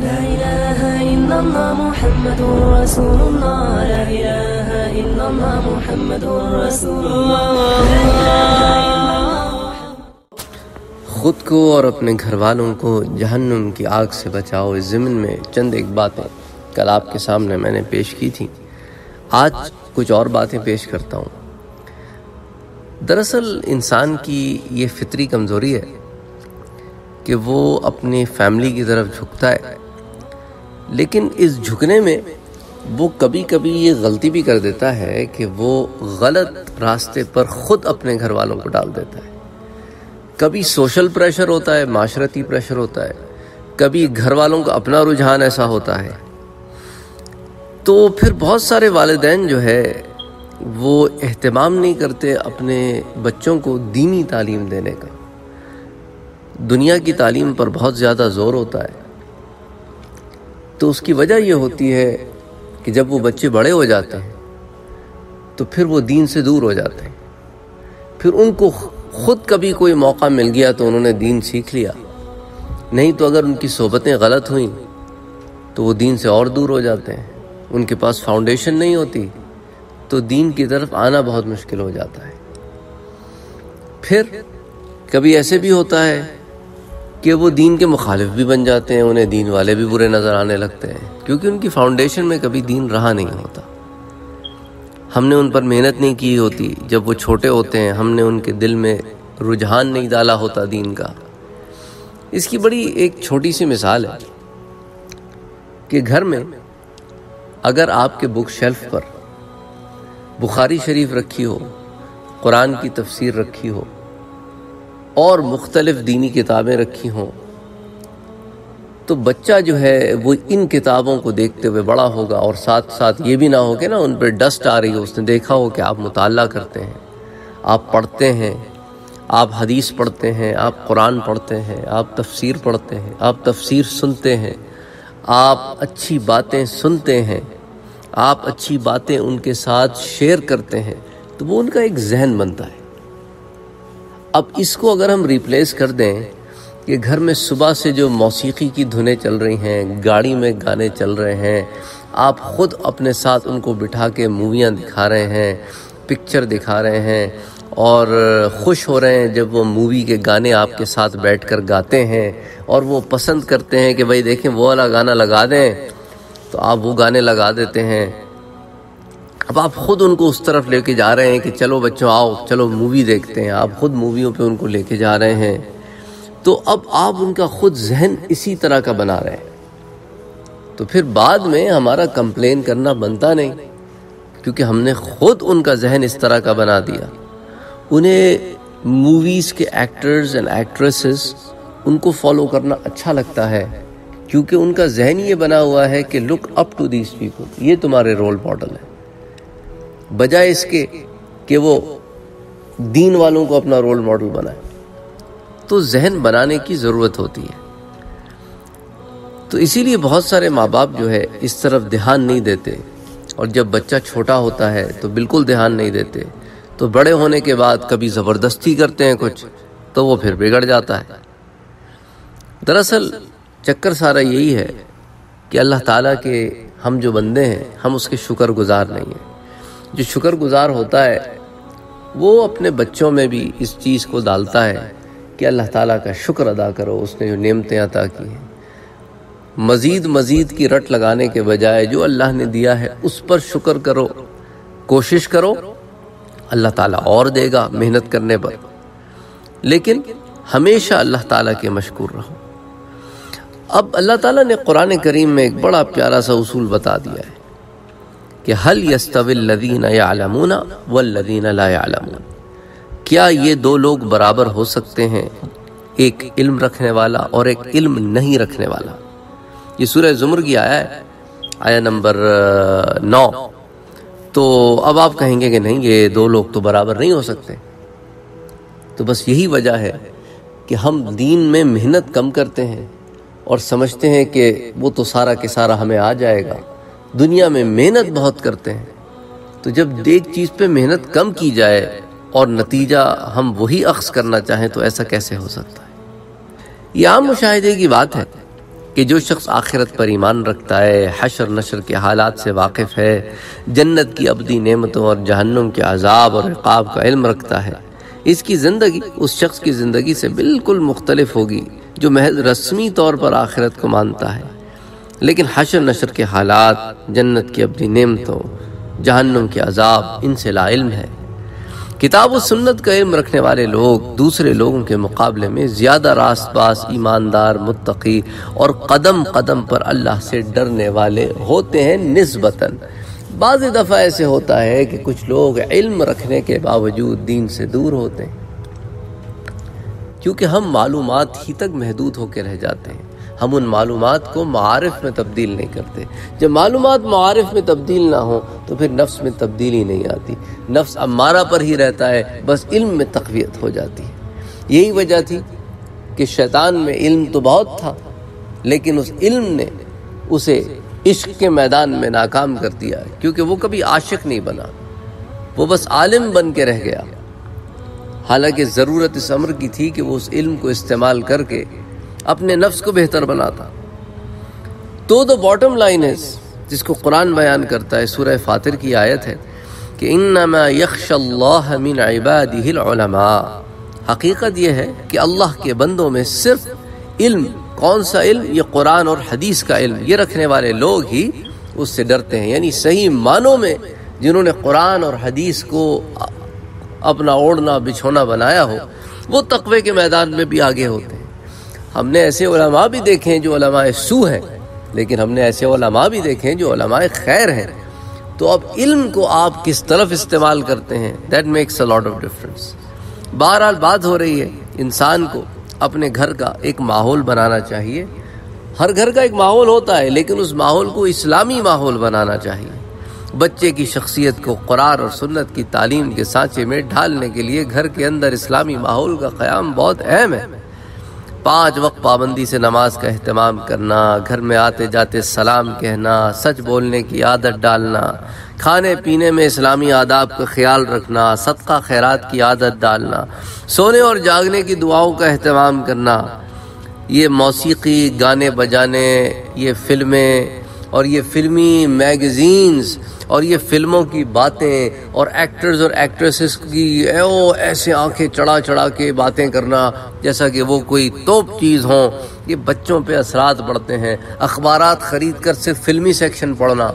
لا إله إلا الله محمد رسول الله. لا إله إلا الله محمد رسول الله. خود کو اور اپنے گھر والوں کو جہنم کی آگ سے بچاؤ، اس ضمن میں چند ایک باتیں کل آپ کے سامنے میں نے پیش کی تھی آج کچھ اور باتیں پیش کرتا ہوں۔ دراصل انسان کی یہ فطری کمزوری ہے کہ وہ اپنی فیملی کی طرف جھکتا ہے۔ لیکن اس جھکنے میں وہ کبھی کبھی یہ غلطی بھی کر دیتا ہے کہ وہ غلط راستے پر خود اپنے گھر والوں کو ڈال دیتا ہے۔ کبھی سوشل پریشر ہوتا ہے، معاشرتی پریشر ہوتا ہے۔ کبھی گھر والوں کا اپنا رجحان ایسا ہوتا ہے۔ تو پھر بہت سارے والدین جو ہے، وہ اہتمام نہیں کرتے اپنے بچوں کو دینی تعلیم دینے کا۔ دنیا کی تعلیم پر بہت زیادہ زور ہوتا ہے۔ تو اس کی وجہ یہ ہوتی ہے کہ جب وہ بچے بڑے ہو جاتے ہیں، تو پھر وہ دین سے دور ہو جاتے ہیں۔ پھر ان کو خود کبھی کوئی موقع مل گیا تو انہوں نے دین سیکھ لیا۔ نہیں تو اگر ان کی صحبتیں غلط ہوئیں، تو وہ دین سے اور دور ہو جاتے ہیں۔ ان کے پاس فاؤنڈیشن نہیں ہوتی، تو دین کی طرف آنا بہت مشکل ہو جاتا ہے۔ پھر کبھی ایسے بھی ہوتا ہے کہ وہ دین کے مخالف بھی بن جاتے ہیں، انہیں دین والے بھی برے نظر آنے لگتے ہیں۔ کیونکہ ان کی فاؤنڈیشن میں کبھی دین رہا نہیں ہوتا۔ ہم نے ان پر محنت نہیں کی ہوتی۔ جب وہ چھوٹے ہوتے ہیں، ہم نے ان کے دل میں رجحان نہیں ڈالا ہوتا دین کا۔ اس کی بڑی ایک چھوٹی سی مثال ہے کہ گھر میں اگر آپ کے بک شیلف پر بخاری شریف رکھی ہو، قرآن کی تفسیر رکھی ہو اور مختلف دینی کتابیں رکھی ہوں۔ تو بچہ جو ہے وہ ان کتابوں کو دیکھتے ہوئے بڑا ہوگا اور ساتھ ساتھ یہ بھی نہ ہو کہ نا ان پہ ڈسٹ آ رہی ہو، اس نے دیکھا ہو کہ آپ مطالعہ کرتے ہیں۔ آپ پڑھتے ہیں، آپ حدیث پڑھتے ہیں، آپ قرآن پڑھتے ہیں، آپ تفسیر پڑھتے ہیں، آپ تفسیر سنتے ہیں۔ آپ اچھی باتیں سنتے ہیں، آپ اچھی باتیں ان کے ساتھ شیئر کرتے ہیں۔ تو وہ ان کا ایک ذہن بنتا ہے۔ اب اس کو اگر ہم ریپلیس کر دیں کہ گھر میں صبح سے جو موسیقی کی دھنیں چل رہی ہیں، گاڑی میں گانے چل رہے ہیں، آپ خود اپنے ساتھ ان کو بٹھا کے موویاں دکھا رہے ہیں پکچر دکھا رہے ہیں اور خوش ہو رہے ہیں جب وہ مووی کے گانے آپ کے ساتھ بیٹھ کر گاتے ہیں اور وہ پسند کرتے ہیں کہ بھائی دیکھیں وہ والا گانا لگا دیں، تو آپ وہ گانے لگا دیتے ہیں۔ اب آپ خود ان کو اس طرف لے کے جا رہے ہیں کہ چلو بچوں، آؤ، چلو مووی دیکھتے ہیں۔ آپ خود موویوں پہ ان کو لے کے جا رہے ہیں۔ تو اب آپ ان کا خود ذہن اسی طرح کا بنا رہے ہیں۔ تو پھر بعد میں ہمارا کمپلین کرنا بنتا نہیں، کیونکہ ہم نے خود ان کا ذہن اس طرح کا بنا دیا۔ انہیں موویز کے ایکٹرز اینڈ ایکٹریسز ان کو فالو کرنا اچھا لگتا ہے، کیونکہ ان کا ذہن یہ بنا ہوا ہے کہ لک اپ ٹو دیس پیپل یہ تمہارے رول ماڈل ہے بجائے اس کے کہ وہ دین والوں کو اپنا رول ماڈل بنائے۔ تو ذہن بنانے کی ضرورت ہوتی ہے۔ تو اسی لیے بہت سارے ماں باپ جو ہے اس طرف دھیان نہیں دیتے۔ اور جب بچہ چھوٹا ہوتا ہے تو بالکل دھیان نہیں دیتے۔ تو بڑے ہونے کے بعد کبھی زبردستی کرتے ہیں کچھ تو وہ پھر بگڑ جاتا ہے۔ دراصل چکر سارا یہی ہے کہ اللہ تعالیٰ کے ہم جو بندے ہیں، ہم اس کے شکر گزار نہیں ہیں۔ جو شکر گزار ہوتا ہے، وہ اپنے بچوں میں بھی اس چیز کو ڈالتا ہے کہ اللہ تعالیٰ کا شکر ادا کرو، اس نے جو نعمتیں عطا کی ہیں۔ مزید مزید کی رٹ لگانے کے بجائے جو اللہ نے دیا ہے، اس پر شکر کرو، کوشش کرو، اللہ تعالیٰ اور دے گا محنت کرنے پر۔ لیکن ہمیشہ اللہ تعالیٰ کے مشکور رہو۔ اب اللہ تعالیٰ نے قرآن کریم میں ایک بڑا پیارا سا اصول بتا دیا ہے۔ کہ حل يستوي الذين يعلمون والذين لا يعلمون۔ کیا یہ دو لوگ برابر ہو سکتے ہیں؟ ایک علم رکھنے والا اور ایک علم نہیں رکھنے والا۔ یہ سورہ زمر کی آیا ہے آیا نمبر نو۔ تو اب آپ کہیں گے کہ نہیں، یہ دو لوگ تو برابر نہیں ہو سکتے۔ تو بس یہی وجہ ہے کہ ہم دین میں محنت کم کرتے ہیں اور سمجھتے ہیں کہ وہ تو سارا کے سارا ہمیں آ جائے گا۔ دنیا میں محنت بہت کرتے ہیں۔ تو جب ایک چیز پہ محنت کم کی جائے اور نتیجہ ہم وہی اخذ کرنا چاہیں تو ایسا کیسے ہو سکتا ہے؟ یہ عام مشاہدے کی بات ہے کہ جو شخص آخرت پر ایمان رکھتا ہے، حشر نشر کے حالات سے واقف ہے، جنت کی ابدی نعمتوں اور جہنم کے عذاب اور عقاب کا علم رکھتا ہے، اس کی زندگی، اس شخص کی زندگی سے بالکل مختلف ہوگی جو محض رسمی طور پر آخرت کو مانتا ہے۔ لیکن حشر نشر کے حالات، جنت کی ابدی نعمتوں، جہنم کے عذاب، ان سے لا علم ہے۔ کتاب و سنت کا علم رکھنے والے لوگ دوسرے لوگوں کے مقابلے میں زیادہ راست باس ایماندار، متقی اور قدم قدم پر اللہ سے ڈرنے والے ہوتے ہیں نسبتاً۔ بعض دفعہ ایسے ہوتا ہے کہ کچھ لوگ علم رکھنے کے باوجود دین سے دور ہوتے ہیں، کیونکہ ہم معلومات ہی تک محدود ہو کے رہ جاتے ہیں۔ ہم ان معلومات کو معارف میں تبدیل نہیں کرتے۔ جب معلومات معارف میں تبدیل نہ ہوں تو پھر نفس میں تبدیلی نہیں آتی۔ نفس امارہ پر ہی رہتا ہے، بس علم میں تقویت ہو جاتی ہے۔ یہی وجہ تھی کہ شیطان میں علم تو بہت تھا، لیکن اس علم نے اسے عشق کے میدان میں ناکام کر دیا کیونکہ وہ کبھی عاشق نہیں بنا۔ وہ بس عالم بن کے رہ گیا۔ حالانکہ ضرورت اس عمر کی تھی کہ وہ اس علم کو استعمال کر کے اپنے نفس کو بہتر بناتا۔ تو دا باٹم لائن ہے جس کو قرآن بیان کرتا ہے، سورہ فاتر کی آیت ہے کہ انما یخش اللہ من عباده العلماء۔ حقیقت یہ ہے کہ اللہ کے بندوں میں صرف علم، کون سا علم؟ یہ قرآن اور حدیث کا علم۔ یہ رکھنے والے لوگ ہی اس سے ڈرتے ہیں۔ یعنی صحیح معنوں میں جنہوں نے قرآن اور حدیث کو اپنا اوڑنا بچھونا بنایا ہو، وہ تقوی کے میدان میں بھی آگے ہوتے ہیں۔ ہم نے ایسے علماء بھی دیکھے ہیں جو علماء سو ہیں، لیکن ہم نے ایسے علماء بھی دیکھے ہیں جو علماء خیر ہیں۔ تو اب علم کو آپ کس طرف استعمال کرتے ہیں؟ That makes a lot of difference بہرحال بات ہو رہی ہے، انسان کو اپنے گھر کا ایک ماحول بنانا چاہیے۔ ہر گھر کا ایک ماحول ہوتا ہے، لیکن اس ماحول کو اسلامی ماحول بنانا چاہیے۔ بچے کی شخصیت کو قرار اور سنت کی تعلیم کے سانچے میں ڈھالنے کے لیے گھر کے اندر اسلامی ماحول کا قیام بہت اہم ہے۔ پانچ وقت پابندی سے نماز کا اہتمام کرنا، گھر میں آتے جاتے سلام کہنا، سچ بولنے کی عادت ڈالنا، کھانے پینے میں اسلامی آداب کا خیال رکھنا، صدقہ خیرات کی عادت ڈالنا، سونے اور جاگنے کی دعاؤں کا اہتمام کرنا، یہ موسیقی، گانے بجانے، یہ فلمیں اور یہ فلمی میگزینز اور یہ فلموں کی باتیں اور ایکٹرز اور ایکٹریسز کی او ایسے آنکھیں چڑھا چڑھا کے باتیں کرنا، جیسا کہ وہ کوئی توپ چیز ہوں، یہ بچوں پہ اثرات پڑتے ہیں۔ اخبارات خرید کر صرف فلمی سیکشن پڑھنا،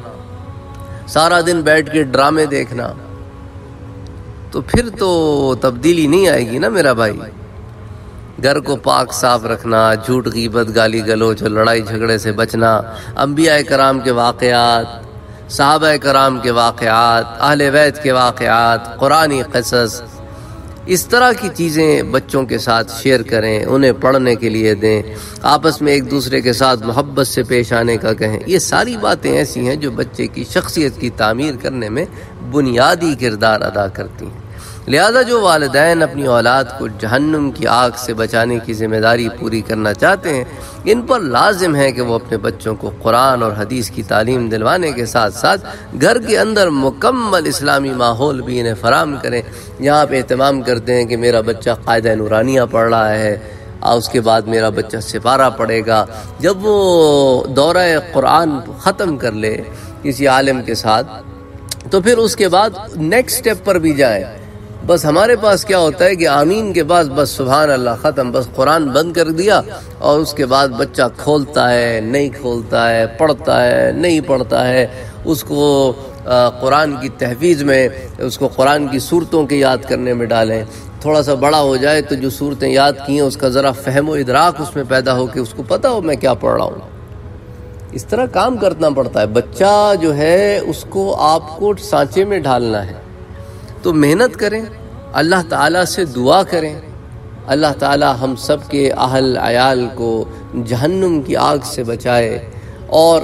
سارا دن بیٹھ کے ڈرامے دیکھنا۔ تو پھر تو تبدیلی نہیں آئے گی نا میرا بھائی؟ گھر کو پاک صاف رکھنا، جھوٹ غیبت، گالی گلوچ اور لڑائی جھگڑے سے بچنا، انبیاء کرام کے واقعات۔ صحابہ کرام کے واقعات، اہل بیت کے واقعات، قرآنی قصص، اس طرح کی چیزیں بچوں کے ساتھ شیئر کریں، انہیں پڑھنے کے لیے دیں، آپس میں ایک دوسرے کے ساتھ محبت سے پیش آنے کا کہیں۔ یہ ساری باتیں ایسی ہیں جو بچے کی شخصیت کی تعمیر کرنے میں بنیادی کردار ادا کرتی ہیں۔ لہذا جو والدین اپنی اولاد کو جہنم کی آگ سے بچانے کی ذمہ داری پوری کرنا چاہتے ہیں، ان پر لازم ہے کہ وہ اپنے بچوں کو قرآن اور حدیث کی تعلیم دلوانے کے ساتھ ساتھ گھر کے اندر مکمل اسلامی ماحول بھی انہیں فراہم کریں۔ یہاں پہ اہتمام کرتے ہیں کہ میرا بچہ قاعدہ نورانیہ پڑھ رہا ہے، اور اس کے بعد میرا بچہ سپارہ پڑھے گا۔ جب وہ دورہ قرآن ختم کر لے کسی عالم کے ساتھ، تو پھر اس کے بعد نیکسٹ سٹیپ پر بھی جائے۔ بس ہمارے پاس کیا ہوتا ہے کہ آمین کے پاس بس سبحان اللہ ختم، بس قرآن بند کر دیا اور اس کے بعد بچہ کھولتا ہے، نہیں کھولتا ہے، پڑھتا ہے، نہیں پڑھتا ہے۔ اس کو قرآن کی تحفیظ میں، اس کو قرآن کی صورتوں کے یاد کرنے میں ڈالیں۔ تھوڑا سا بڑا ہو جائے تو جو صورتیں یاد کی ہیں، اس کا ذرا فہم و ادراک اس میں پیدا ہو کہ اس کو پتہ ہو میں کیا پڑھ رہا ہوں۔ اس طرح کام کرنا پڑتا ہے۔ بچہ جو ہے، اس کو آپ کو سانچے میں ڈھالنا ہے۔ تو محنت کریں، اللہ تعالیٰ سے دعا کریں۔ اللہ تعالیٰ ہم سب کے اہل عیال کو جہنم کی آگ سے بچائے اور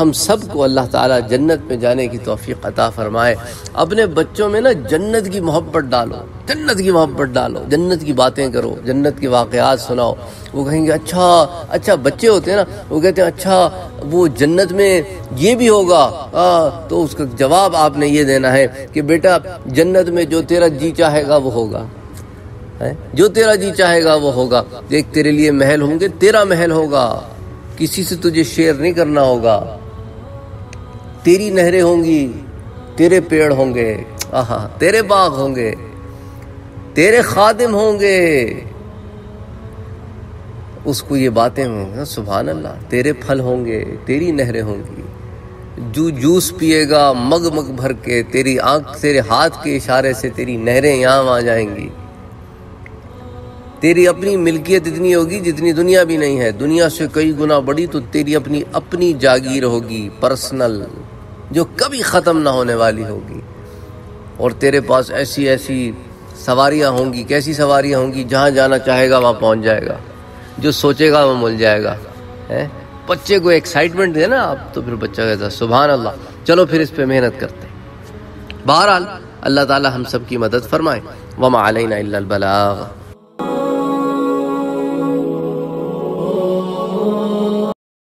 ہم سب کو اللہ تعالیٰ جنت میں جانے کی توفیق عطا فرمائے۔ اپنے بچوں میں نا جنت کی محبت ڈالو، جنت کی محبت ڈالو، جنت کی باتیں کرو، جنت کی واقعات سناؤ۔ وہ کہیں گے اچھا اچھا بچے ہوتے ہیں نا، وہ کہتے ہیں اچھا وہ جنت میں یہ بھی ہوگا۔ تو اس کا جواب آپ نے یہ دینا ہے کہ بیٹا، جنت میں جو تیرا جی چاہے گا وہ ہوگا۔ جو تیرا جی چاہے گا وہ ہوگا۔ دیکھ، تیرے لیے محل ہوں گے، تیرا محل ہوگا۔ کسی سے تجھے شیئر نہیں کرنا ہوگا۔ تیری نہریں ہوں گی، تیرے پیڑ ہوں گے، آہا، تیرے باغ ہوں گے، تیرے خادم ہوں گے۔ اس کو یہ باتیں ہوں گے سبحان اللہ، تیرے پھل ہوں گے، تیری نہریں ہوں گی۔ جو جوس پیے گا، مگ مگ بھر کے، تیری آنکھ، تیرے ہاتھ کے اشارے سے تیری نہریں یہاں آ جائیں گی۔ تیری اپنی ملکیت اتنی ہوگی جتنی دنیا بھی نہیں ہے۔ دنیا سے کئی گنا بڑی تو تیری اپنی اپنی جاگیر ہوگی پرسنل جو کبھی ختم نہ ہونے والی ہوگی۔ اور تیرے پاس ایسی ایسی سواریاں ہوں گی، کیسی سواریاں ہوں گی، جہاں جانا چاہے گا، وہاں پہنچ جائے گا۔ جو سوچے گا، وہ مل جائے گا۔ بچے کو ایکسائٹمنٹ دے نا آپ، تو پھر بچہ کہتا سبحان اللہ. چلو پھر اس پہ محنت کرتے بہرحال، اللہ تعالی ہم سب کی مدد فرمائے۔ وما علینا الا البلاغ۔